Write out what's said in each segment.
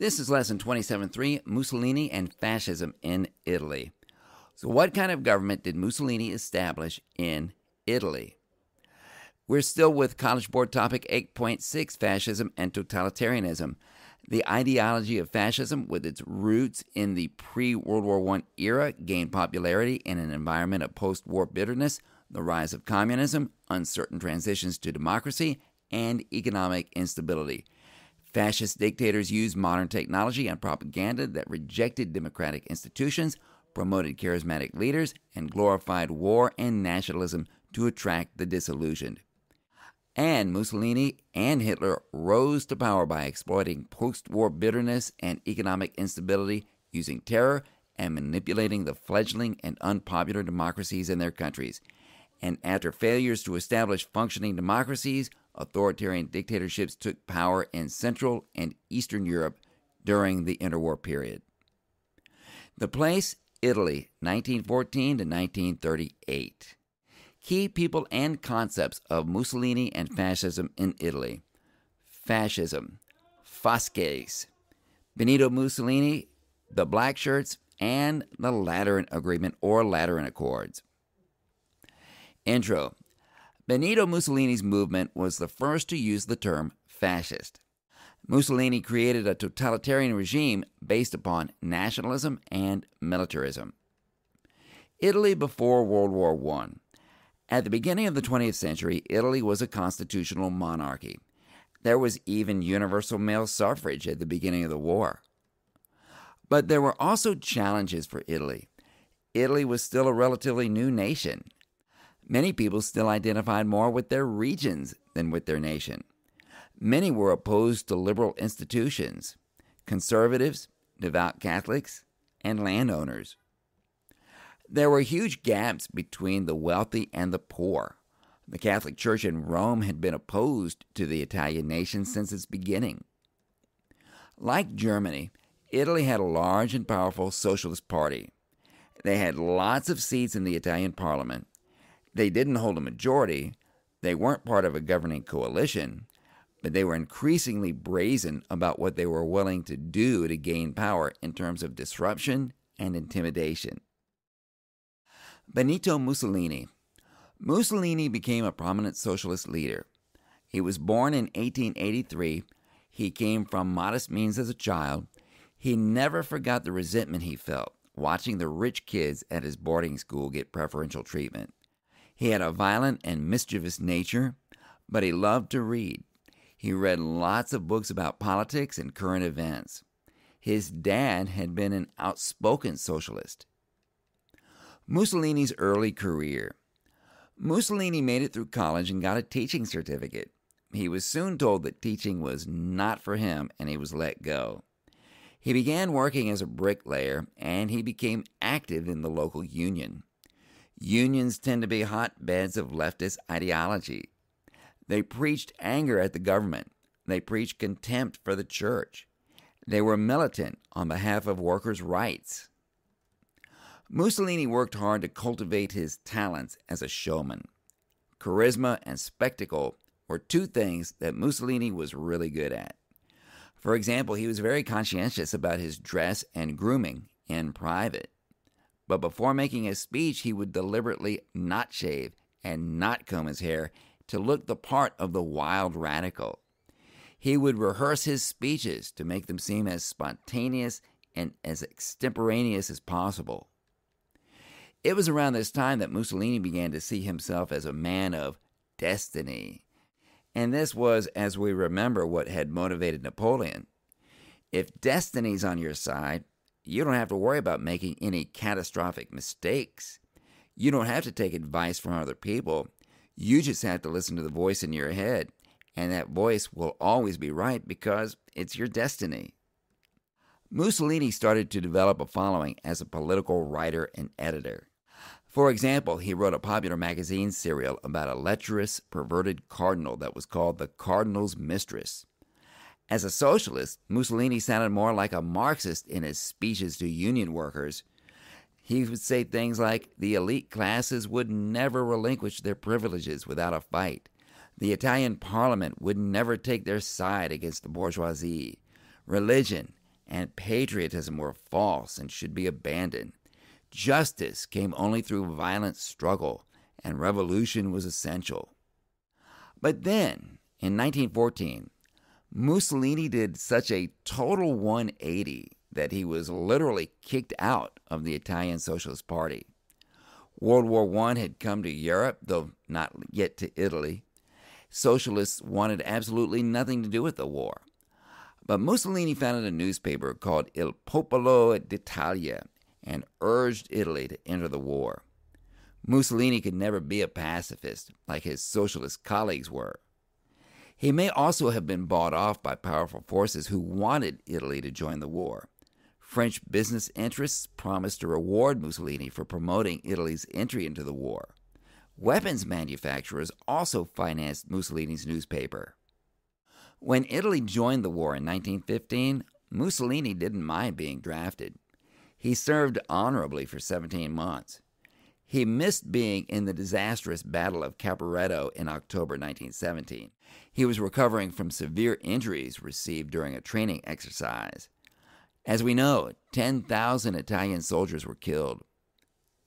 This is lesson 27.3 Mussolini and Fascism in Italy. So, what kind of government did Mussolini establish in Italy? We're still with College Board topic 8.6 Fascism and Totalitarianism. The ideology of fascism, with its roots in the pre World War I era, gained popularity in an environment of post war bitterness, the rise of communism, uncertain transitions to democracy, and economic instability. Fascist dictators used modern technology and propaganda that rejected democratic institutions, promoted charismatic leaders, and glorified war and nationalism to attract the disillusioned. And Mussolini and Hitler rose to power by exploiting post war bitterness and economic instability, using terror and manipulating the fledgling and unpopular democracies in their countries. And after failures to establish functioning democracies, authoritarian dictatorships took power in Central and Eastern Europe during the interwar period. The place, Italy, 1914 to 1938. Key people and concepts of Mussolini and fascism in Italy. Fascism, Fasces, Benito Mussolini, the Black Shirts, and the Lateran Agreement or Lateran Accords. Intro Benito Mussolini's movement was the first to use the term fascist. Mussolini created a totalitarian regime based upon nationalism and militarism. Italy before World War I. At the beginning of the 20th century, Italy was a constitutional monarchy. There was even universal male suffrage at the beginning of the war. But there were also challenges for Italy. Italy was still a relatively new nation. Many people still identified more with their regions than with their nation. Many were opposed to liberal institutions, conservatives, devout Catholics, and landowners. There were huge gaps between the wealthy and the poor. The Catholic Church in Rome had been opposed to the Italian nation since its beginning. Like Germany, Italy had a large and powerful socialist party. They had lots of seats in the Italian parliament, they didn't hold a majority, they weren't part of a governing coalition, but they were increasingly brazen about what they were willing to do to gain power in terms of disruption and intimidation. Benito Mussolini. Mussolini became a prominent socialist leader. He was born in 1883. He came from modest means as a child. He never forgot the resentment he felt watching the rich kids at his boarding school get preferential treatment. He had a violent and mischievous nature, but he loved to read. He read lots of books about politics and current events. His dad had been an outspoken socialist. Mussolini's early career. Mussolini made it through college and got a teaching certificate. He was soon told that teaching was not for him and he was let go. He began working as a bricklayer and he became active in the local union. Unions tend to be hotbeds of leftist ideology. They preached anger at the government. They preached contempt for the church. They were militant on behalf of workers' rights. Mussolini worked hard to cultivate his talents as a showman. Charisma and spectacle were two things that Mussolini was really good at. For example, he was very conscientious about his dress and grooming in private. But before making a speech, he would deliberately not shave and not comb his hair to look the part of the wild radical. He would rehearse his speeches to make them seem as spontaneous and as extemporaneous as possible. It was around this time that Mussolini began to see himself as a man of destiny. And this was, as we remember, what had motivated Napoleon. If destiny's on your side, you don't have to worry about making any catastrophic mistakes. You don't have to take advice from other people. You just have to listen to the voice in your head, and that voice will always be right because it's your destiny. Mussolini started to develop a following as a political writer and editor. For example, he wrote a popular magazine serial about a lecherous, perverted cardinal that was called The Cardinal's Mistress. As a socialist, Mussolini sounded more like a Marxist in his speeches to union workers. He would say things like the elite classes would never relinquish their privileges without a fight. The Italian parliament would never take their side against the bourgeoisie. Religion and patriotism were false and should be abandoned. Justice came only through violent struggle, and revolution was essential. But then, in 1914, Mussolini did such a total 180 that he was literally kicked out of the Italian Socialist Party. World War I had come to Europe, though not yet to Italy. Socialists wanted absolutely nothing to do with the war. But Mussolini founded a newspaper called Il Popolo d'Italia and urged Italy to enter the war. Mussolini could never be a pacifist like his socialist colleagues were. He may also have been bought off by powerful forces who wanted Italy to join the war. French business interests promised to reward Mussolini for promoting Italy's entry into the war. Weapons manufacturers also financed Mussolini's newspaper. When Italy joined the war in 1915, Mussolini didn't mind being drafted. He served honorably for 17 months. He missed being in the disastrous Battle of Caporetto in October 1917. He was recovering from severe injuries received during a training exercise. As we know, 10,000 Italian soldiers were killed,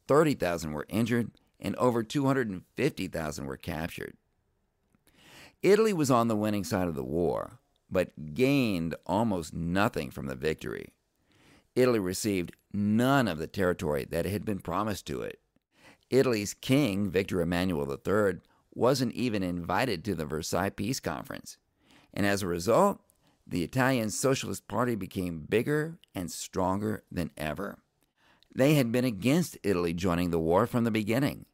30,000 were injured, and over 250,000 were captured. Italy was on the winning side of the war, but gained almost nothing from the victory. Italy received none of the territory that had been promised to it. Italy's king, Victor Emmanuel III, wasn't even invited to the Versailles Peace Conference. And as a result, the Italian Socialist Party became bigger and stronger than ever. They had been against Italy joining the war from the beginning,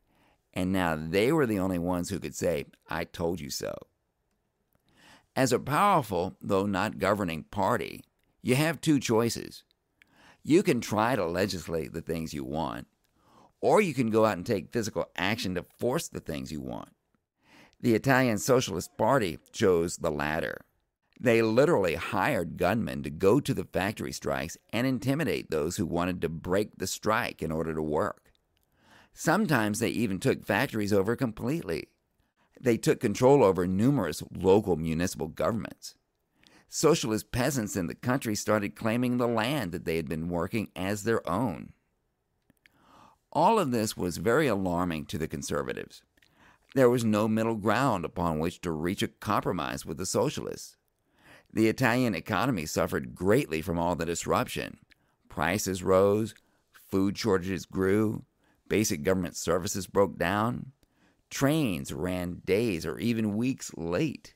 and now they were the only ones who could say, I told you so. As a powerful, though not governing party, you have two choices. You can try to legislate the things you want, or you can go out and take physical action to force the things you want. The Italian Socialist Party chose the latter. They literally hired gunmen to go to the factory strikes and intimidate those who wanted to break the strike in order to work. Sometimes they even took factories over completely. They took control over numerous local municipal governments. Socialist peasants in the country started claiming the land that they had been working as their own. All of this was very alarming to the conservatives. There was no middle ground upon which to reach a compromise with the socialists. The Italian economy suffered greatly from all the disruption. Prices rose, food shortages grew, basic government services broke down, trains ran days or even weeks late.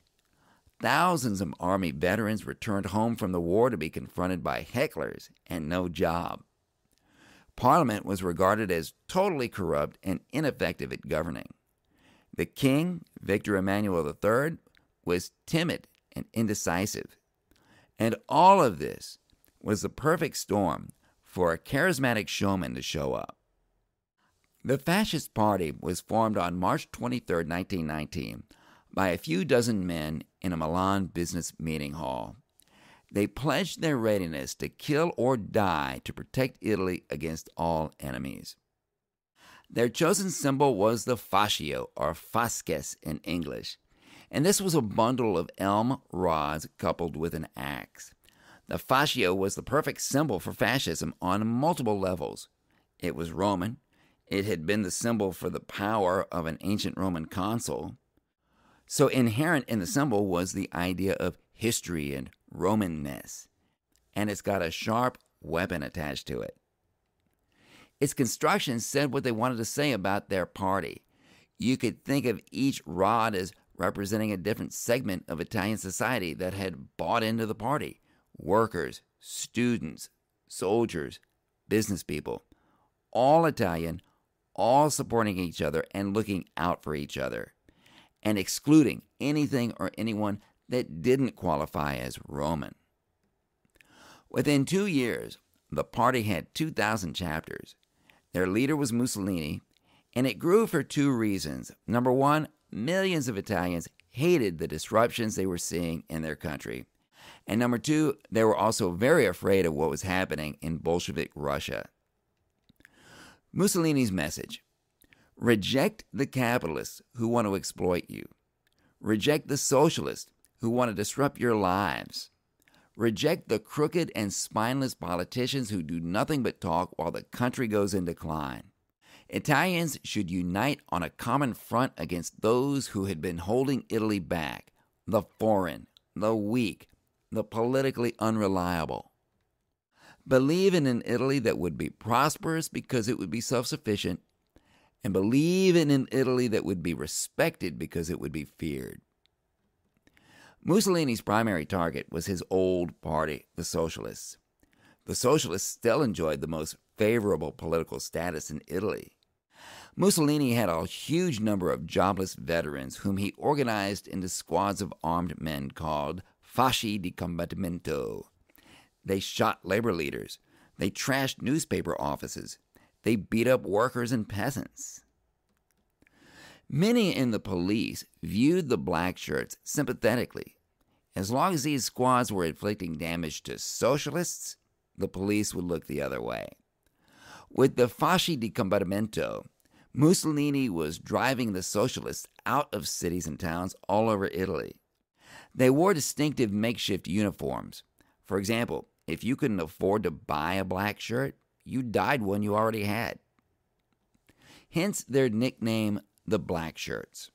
Thousands of Army veterans returned home from the war to be confronted by hecklers and no job. Parliament was regarded as totally corrupt and ineffective at governing. The king, Victor Emmanuel III, was timid and indecisive. And all of this was the perfect storm for a charismatic showman to show up. The Fascist Party was formed on March 23, 1919, by a few dozen men in a Milan business meeting hall. They pledged their readiness to kill or die to protect Italy against all enemies. Their chosen symbol was the fascio, or fasces in English, and this was a bundle of elm rods coupled with an axe. The fascio was the perfect symbol for fascism on multiple levels. It was Roman. It had been the symbol for the power of an ancient Roman consul. So inherent in the symbol was the idea of history and Romanness. And it's got a sharp weapon attached to it. Its construction said what they wanted to say about their party. You could think of each rod as representing a different segment of Italian society that had bought into the party workers, students, soldiers, business people, all Italian, all supporting each other and looking out for each other, and excluding anything or anyone that didn't qualify as Roman. Within two years, the party had 2,000 chapters. Their leader was Mussolini, and it grew for two reasons. Number one, millions of Italians hated the disruptions they were seeing in their country. And number two, they were also very afraid of what was happening in Bolshevik Russia. Mussolini's message reject the capitalists who want to exploit you, reject the socialists who want to disrupt your lives, Reject the crooked and spineless politicians who do nothing but talk while the country goes in decline. Italians should unite on a common front against those who had been holding Italy back the foreign, the weak, the politically unreliable. Believe in an Italy that would be prosperous because it would be self sufficient, and believe in an Italy that would be respected because it would be feared. Mussolini's primary target was his old party, the Socialists. The Socialists still enjoyed the most favorable political status in Italy. Mussolini had a huge number of jobless veterans whom he organized into squads of armed men called fasci di combattimento. They shot labor leaders. They trashed newspaper offices. They beat up workers and peasants. Many in the police viewed the black shirts sympathetically. As long as these squads were inflicting damage to socialists, the police would look the other way. With the fasci di combattimento, Mussolini was driving the socialists out of cities and towns all over Italy. They wore distinctive makeshift uniforms. For example, if you couldn't afford to buy a black shirt, you dyed one you already had. Hence their nickname, the Black Shirts.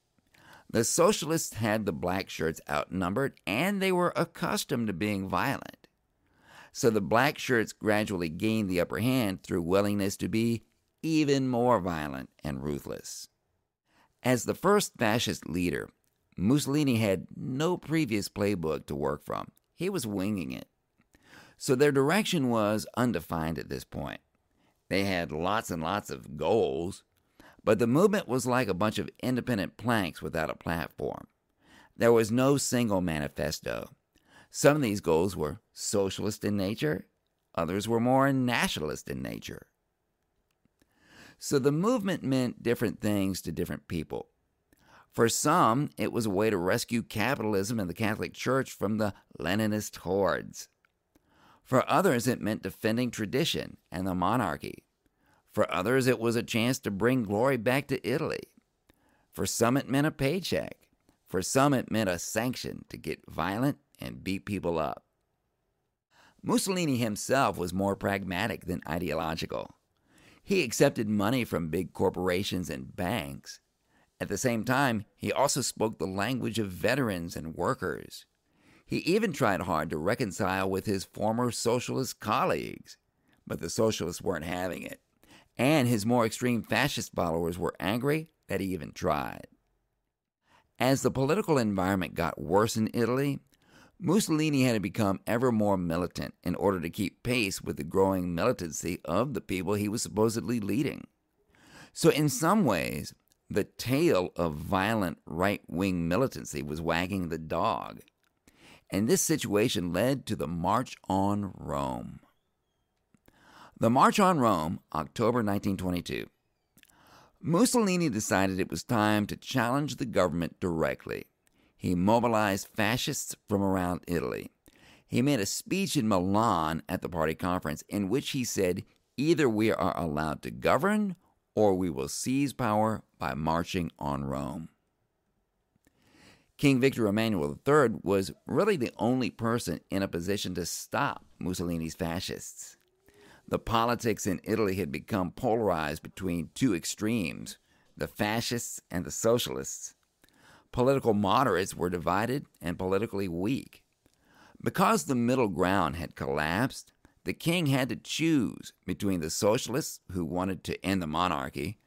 The socialists had the black shirts outnumbered and they were accustomed to being violent. So the black shirts gradually gained the upper hand through willingness to be even more violent and ruthless. As the first fascist leader, Mussolini had no previous playbook to work from. He was winging it. So their direction was undefined at this point. They had lots and lots of goals, but the movement was like a bunch of independent planks without a platform. There was no single manifesto. Some of these goals were socialist in nature, others were more nationalist in nature. So the movement meant different things to different people. For some, it was a way to rescue capitalism and the Catholic Church from the Leninist hordes. For others, it meant defending tradition and the monarchy. For others, it was a chance to bring glory back to Italy. For some, it meant a paycheck. For some, it meant a sanction to get violent and beat people up. Mussolini himself was more pragmatic than ideological. He accepted money from big corporations and banks. At the same time, he also spoke the language of veterans and workers. He even tried hard to reconcile with his former socialist colleagues, but the socialists weren't having it and his more extreme fascist followers were angry that he even tried. As the political environment got worse in Italy, Mussolini had to become ever more militant in order to keep pace with the growing militancy of the people he was supposedly leading. So, in some ways, the tail of violent right wing militancy was wagging the dog. And this situation led to the March on Rome. The March on Rome, October 1922. Mussolini decided it was time to challenge the government directly. He mobilized fascists from around Italy. He made a speech in Milan at the party conference in which he said, Either we are allowed to govern or we will seize power by marching on Rome. King Victor Emmanuel III was really the only person in a position to stop Mussolini's fascists. The politics in Italy had become polarized between two extremes the fascists and the socialists. Political moderates were divided and politically weak. Because the middle ground had collapsed, the king had to choose between the socialists who wanted to end the monarchy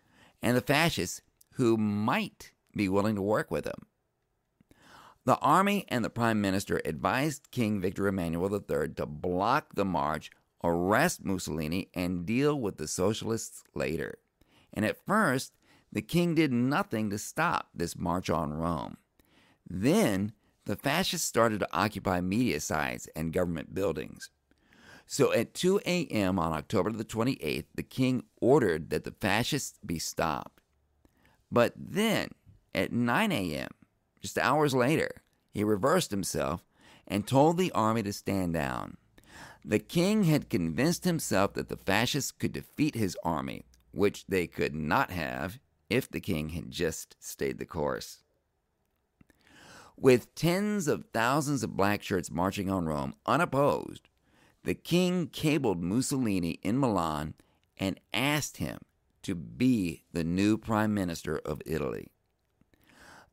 and the fascists who might be willing to work with him. The army and the prime minister advised King Victor Emmanuel III to block the march arrest Mussolini, and deal with the socialists later. And at first, the king did nothing to stop this march on Rome. Then, the fascists started to occupy media sites and government buildings. So at 2 a.m. on October the 28th, the king ordered that the fascists be stopped. But then, at 9 a.m., just hours later, he reversed himself and told the army to stand down. The king had convinced himself that the fascists could defeat his army, which they could not have if the king had just stayed the course. With tens of thousands of black shirts marching on Rome unopposed, the king cabled Mussolini in Milan and asked him to be the new prime minister of Italy.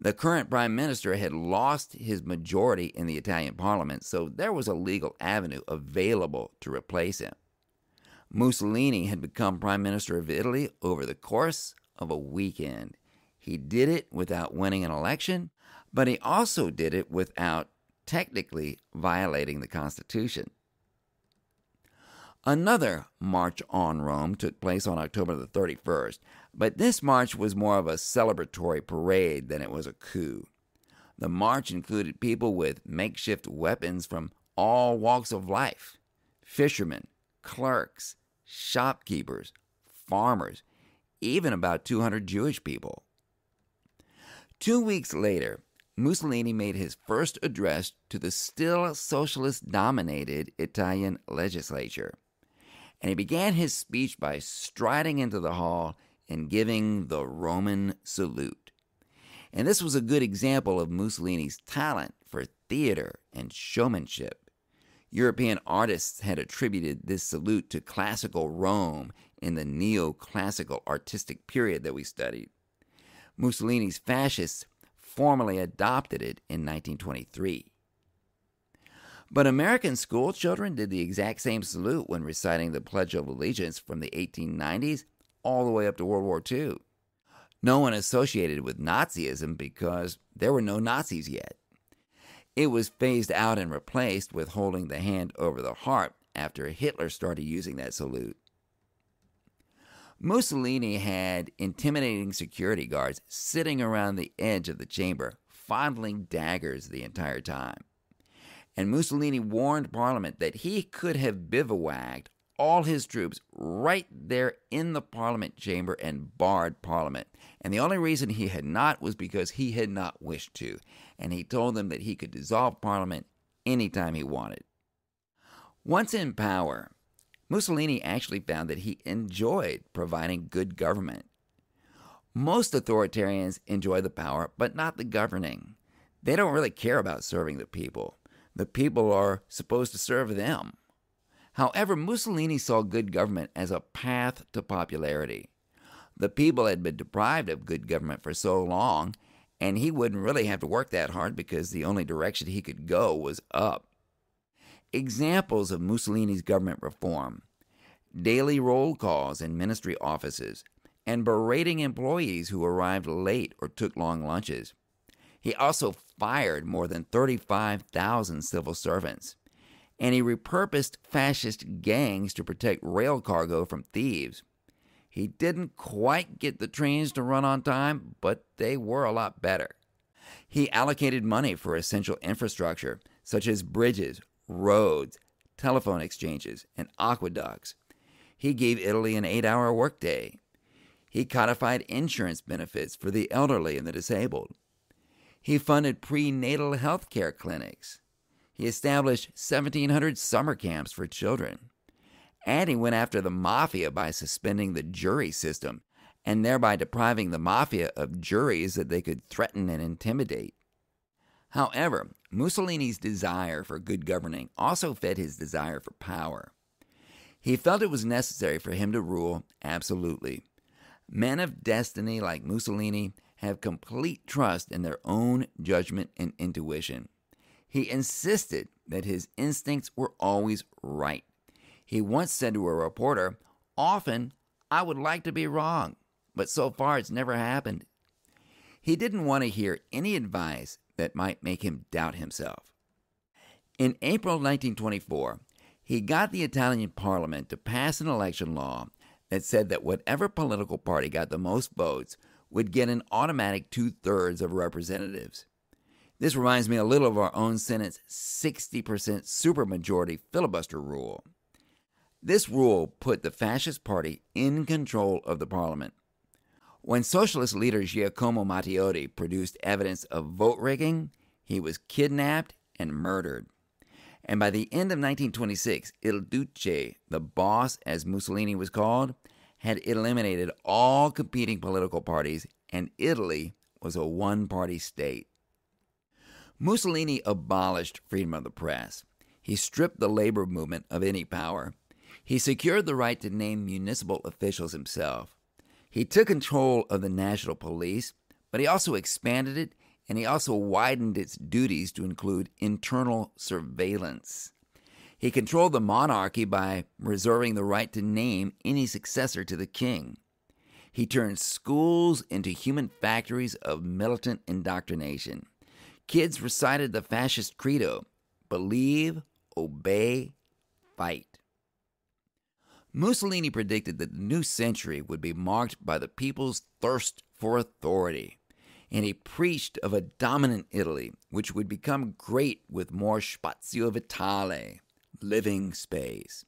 The current prime minister had lost his majority in the Italian parliament, so there was a legal avenue available to replace him. Mussolini had become prime minister of Italy over the course of a weekend. He did it without winning an election, but he also did it without technically violating the Constitution. Another march on Rome took place on October the 31st, but this march was more of a celebratory parade than it was a coup. The march included people with makeshift weapons from all walks of life fishermen, clerks, shopkeepers, farmers, even about 200 Jewish people. Two weeks later, Mussolini made his first address to the still socialist dominated Italian legislature and he began his speech by striding into the hall and giving the Roman salute. And this was a good example of Mussolini's talent for theater and showmanship. European artists had attributed this salute to classical Rome in the neoclassical artistic period that we studied. Mussolini's fascists formally adopted it in 1923. But American school children did the exact same salute when reciting the Pledge of Allegiance from the 1890s all the way up to World War II. No one associated with Nazism because there were no Nazis yet. It was phased out and replaced with holding the hand over the heart after Hitler started using that salute. Mussolini had intimidating security guards sitting around the edge of the chamber, fondling daggers the entire time and Mussolini warned Parliament that he could have bivouacked all his troops right there in the Parliament chamber and barred Parliament. And the only reason he had not was because he had not wished to. And he told them that he could dissolve Parliament anytime he wanted. Once in power, Mussolini actually found that he enjoyed providing good government. Most authoritarians enjoy the power, but not the governing. They don't really care about serving the people. The people are supposed to serve them. However, Mussolini saw good government as a path to popularity. The people had been deprived of good government for so long, and he wouldn't really have to work that hard because the only direction he could go was up. Examples of Mussolini's government reform daily roll calls in ministry offices, and berating employees who arrived late or took long lunches. He also fired more than 35,000 civil servants. And he repurposed fascist gangs to protect rail cargo from thieves. He didn't quite get the trains to run on time, but they were a lot better. He allocated money for essential infrastructure, such as bridges, roads, telephone exchanges, and aqueducts. He gave Italy an eight hour workday. He codified insurance benefits for the elderly and the disabled. He funded prenatal health care clinics. He established 1,700 summer camps for children. And he went after the mafia by suspending the jury system and thereby depriving the mafia of juries that they could threaten and intimidate. However, Mussolini's desire for good governing also fed his desire for power. He felt it was necessary for him to rule absolutely. Men of destiny like Mussolini have complete trust in their own judgment and intuition. He insisted that his instincts were always right. He once said to a reporter, Often, I would like to be wrong, but so far it's never happened. He didn't want to hear any advice that might make him doubt himself. In April 1924, he got the Italian parliament to pass an election law that said that whatever political party got the most votes would get an automatic two thirds of representatives. This reminds me a little of our own Senate's 60% supermajority filibuster rule. This rule put the Fascist Party in control of the parliament. When socialist leader Giacomo Matteotti produced evidence of vote rigging, he was kidnapped and murdered. And by the end of 1926, Il Duce, the boss as Mussolini was called, had eliminated all competing political parties, and Italy was a one party state. Mussolini abolished freedom of the press. He stripped the labor movement of any power. He secured the right to name municipal officials himself. He took control of the national police, but he also expanded it and he also widened its duties to include internal surveillance. He controlled the monarchy by reserving the right to name any successor to the king. He turned schools into human factories of militant indoctrination. Kids recited the fascist credo believe, obey, fight. Mussolini predicted that the new century would be marked by the people's thirst for authority, and he preached of a dominant Italy which would become great with more spazio vitale, living space.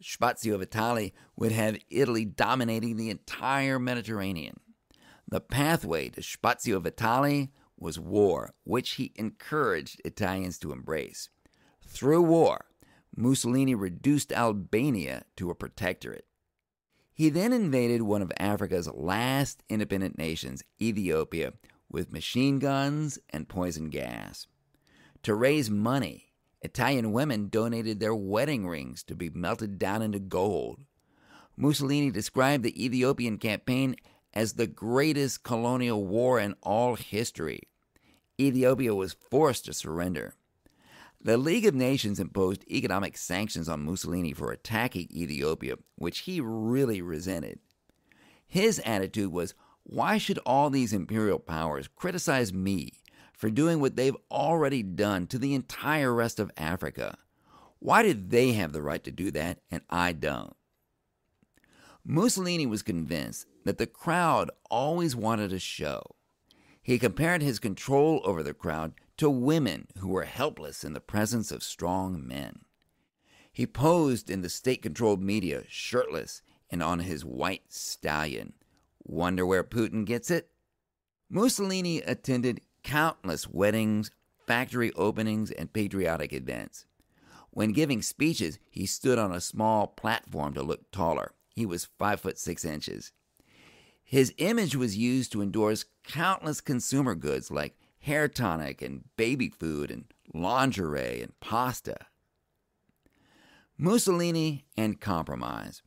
Spazio Vitale would have Italy dominating the entire Mediterranean. The pathway to Spazio Vitale was war, which he encouraged Italians to embrace. Through war, Mussolini reduced Albania to a protectorate. He then invaded one of Africa's last independent nations, Ethiopia, with machine guns and poison gas. To raise money, Italian women donated their wedding rings to be melted down into gold. Mussolini described the Ethiopian campaign as the greatest colonial war in all history. Ethiopia was forced to surrender. The League of Nations imposed economic sanctions on Mussolini for attacking Ethiopia, which he really resented. His attitude was why should all these imperial powers criticize me for doing what they've already done to the entire rest of Africa. Why did they have the right to do that and I don't? Mussolini was convinced that the crowd always wanted a show. He compared his control over the crowd to women who were helpless in the presence of strong men. He posed in the state controlled media shirtless and on his white stallion. Wonder where Putin gets it? Mussolini attended countless weddings, factory openings, and patriotic events. When giving speeches, he stood on a small platform to look taller. He was five foot six inches. His image was used to endorse countless consumer goods like hair tonic and baby food and lingerie and pasta. Mussolini and compromise.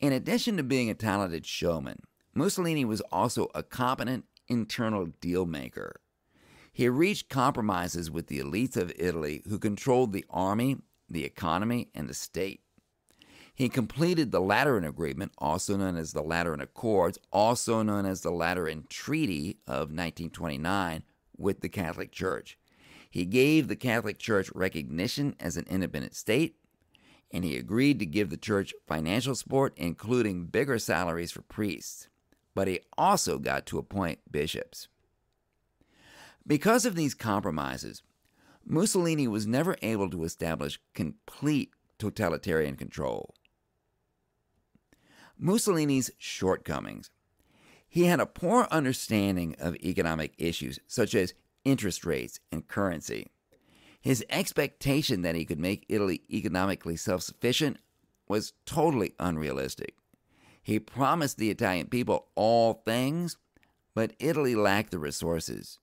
In addition to being a talented showman, Mussolini was also a competent internal deal maker. He reached compromises with the elites of Italy who controlled the army, the economy, and the state. He completed the Lateran Agreement, also known as the Lateran Accords, also known as the Lateran Treaty of 1929, with the Catholic Church. He gave the Catholic Church recognition as an independent state, and he agreed to give the church financial support, including bigger salaries for priests. But he also got to appoint bishops. Because of these compromises, Mussolini was never able to establish complete totalitarian control. Mussolini's shortcomings. He had a poor understanding of economic issues such as interest rates and currency. His expectation that he could make Italy economically self sufficient was totally unrealistic. He promised the Italian people all things, but Italy lacked the resources.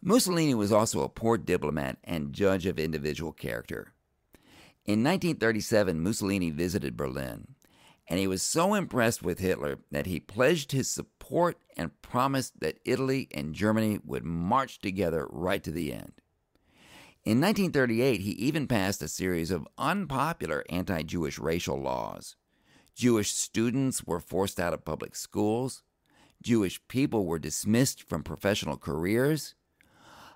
Mussolini was also a poor diplomat and judge of individual character. In 1937, Mussolini visited Berlin, and he was so impressed with Hitler that he pledged his support and promised that Italy and Germany would march together right to the end. In 1938, he even passed a series of unpopular anti Jewish racial laws. Jewish students were forced out of public schools. Jewish people were dismissed from professional careers.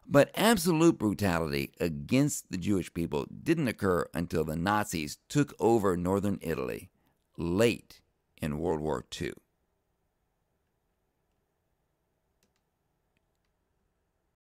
But absolute brutality against the Jewish people didn't occur until the Nazis took over northern Italy late in World War II.